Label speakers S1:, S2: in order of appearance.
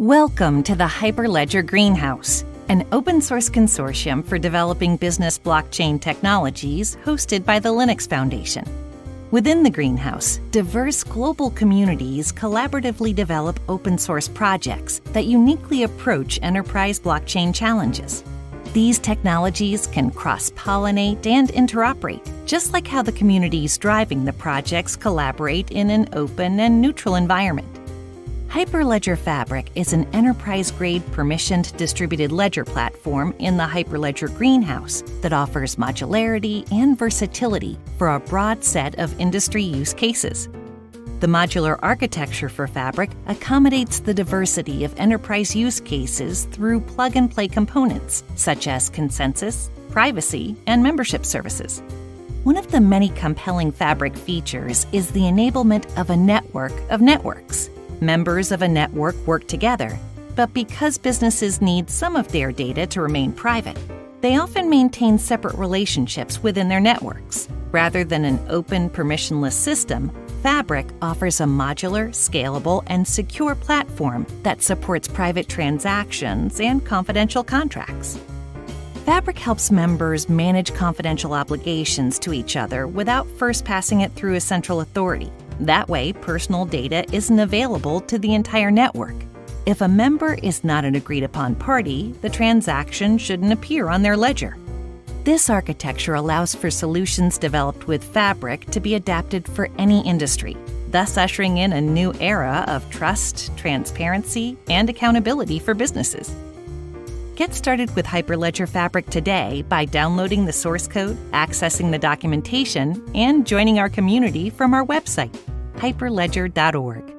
S1: Welcome to the Hyperledger Greenhouse, an open source consortium for developing business blockchain technologies hosted by the Linux Foundation. Within the greenhouse, diverse global communities collaboratively develop open source projects that uniquely approach enterprise blockchain challenges. These technologies can cross pollinate and interoperate, just like how the communities driving the projects collaborate in an open and neutral environment. Hyperledger Fabric is an enterprise grade permissioned distributed ledger platform in the Hyperledger Greenhouse that offers modularity and versatility for a broad set of industry use cases. The modular architecture for Fabric accommodates the diversity of enterprise use cases through plug and play components such as consensus, privacy, and membership services. One of the many compelling Fabric features is the enablement of a network of networks Members of a network work together, but because businesses need some of their data to remain private, they often maintain separate relationships within their networks. Rather than an open, permissionless system, Fabric offers a modular, scalable, and secure platform that supports private transactions and confidential contracts. Fabric helps members manage confidential obligations to each other without first passing it through a central authority. That way, personal data isn't available to the entire network. If a member is not an agreed upon party, the transaction shouldn't appear on their ledger. This architecture allows for solutions developed with Fabric to be adapted for any industry, thus ushering in a new era of trust, transparency, and accountability for businesses. Get started with Hyperledger Fabric today by downloading the source code, accessing the documentation, and joining our community from our website, hyperledger.org.